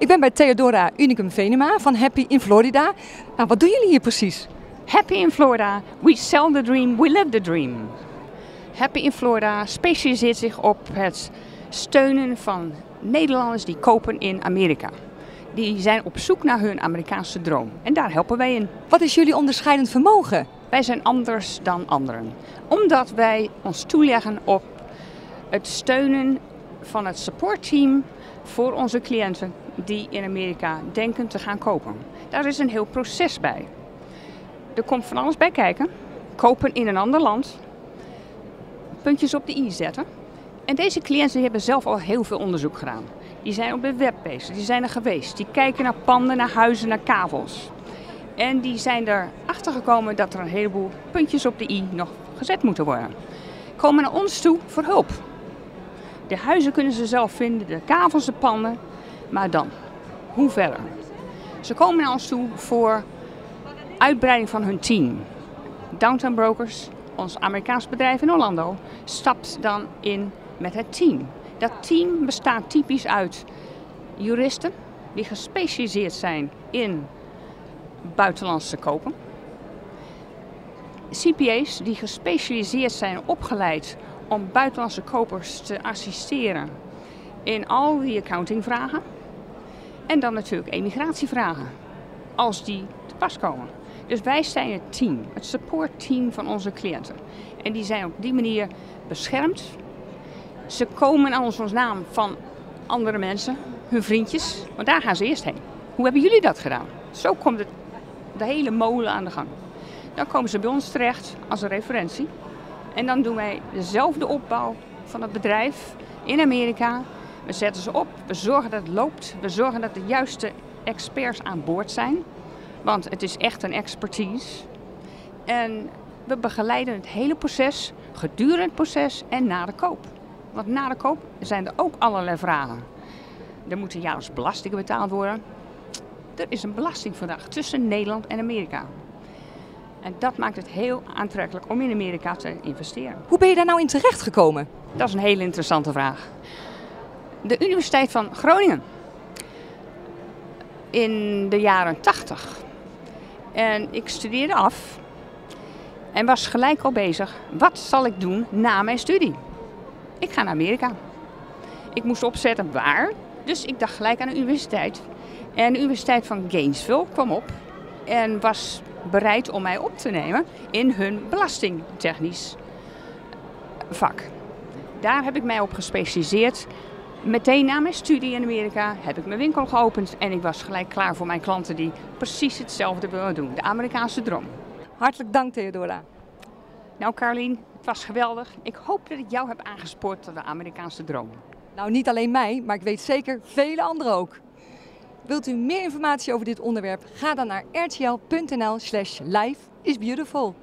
Ik ben bij Theodora Unicum Venema van Happy in Florida. Nou, wat doen jullie hier precies? Happy in Florida, we sell the dream, we live the dream. Happy in Florida specialiseert zich op het steunen van Nederlanders die kopen in Amerika. Die zijn op zoek naar hun Amerikaanse droom en daar helpen wij in. Wat is jullie onderscheidend vermogen? Wij zijn anders dan anderen, omdat wij ons toeleggen op het steunen van het supportteam voor onze cliënten die in Amerika denken te gaan kopen. Daar is een heel proces bij. Er komt van alles bij kijken. Kopen in een ander land. Puntjes op de i zetten. En deze cliënten hebben zelf al heel veel onderzoek gedaan. Die zijn op de web bezig, die zijn er geweest. Die kijken naar panden, naar huizen, naar kavels. En die zijn erachter gekomen dat er een heleboel puntjes op de i nog gezet moeten worden. Komen naar ons toe voor hulp. De huizen kunnen ze zelf vinden, de kavels, de panden. Maar dan, hoe verder? Ze komen naar ons toe voor uitbreiding van hun team. Downtown Brokers, ons Amerikaans bedrijf in Orlando, stapt dan in met het team. Dat team bestaat typisch uit juristen die gespecialiseerd zijn in buitenlandse kopen. CPA's die gespecialiseerd zijn opgeleid om buitenlandse kopers te assisteren in al die accountingvragen. En dan natuurlijk emigratievragen, als die te pas komen. Dus wij zijn het team, het supportteam van onze cliënten. En die zijn op die manier beschermd. Ze komen aan ons naam van andere mensen, hun vriendjes, want daar gaan ze eerst heen. Hoe hebben jullie dat gedaan? Zo komt de hele molen aan de gang. Dan komen ze bij ons terecht als een referentie. En dan doen wij dezelfde opbouw van het bedrijf in Amerika. We zetten ze op, we zorgen dat het loopt, we zorgen dat de juiste experts aan boord zijn. Want het is echt een expertise. En we begeleiden het hele proces, gedurende het proces en na de koop. Want na de koop zijn er ook allerlei vragen. Er moeten jaarlijks belastingen betaald worden. Er is een belastingverdrag tussen Nederland en Amerika. En dat maakt het heel aantrekkelijk om in Amerika te investeren. Hoe ben je daar nou in terecht gekomen? Dat is een hele interessante vraag. De Universiteit van Groningen. In de jaren 80. En ik studeerde af. En was gelijk al bezig. Wat zal ik doen na mijn studie? Ik ga naar Amerika. Ik moest opzetten waar. Dus ik dacht gelijk aan de universiteit. En de Universiteit van Gainesville kwam op. En was bereid om mij op te nemen in hun belastingtechnisch vak. Daar heb ik mij op gespecialiseerd. Meteen na mijn studie in Amerika heb ik mijn winkel geopend en ik was gelijk klaar voor mijn klanten die precies hetzelfde willen doen. De Amerikaanse droom. Hartelijk dank, Theodora. Nou, Carlien, het was geweldig. Ik hoop dat ik jou heb aangespoord tot de Amerikaanse droom. Nou, niet alleen mij, maar ik weet zeker vele anderen ook. Wilt u meer informatie over dit onderwerp? Ga dan naar rtl.nl slash life is beautiful.